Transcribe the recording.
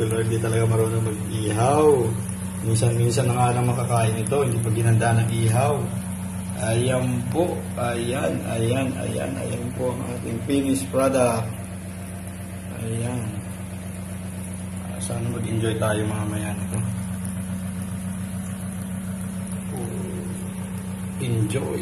pero hindi talaga marunong mag-ihaw. Minsan-minsan na nga lang makakain ito, hindi pa ginanda ng ihaw. Ayan po, ayan, ayan, ayan, ayan po ang ating finished product. Ayan. Ah, sana mag-enjoy tayo mamaya nito. Oh, Enjoy.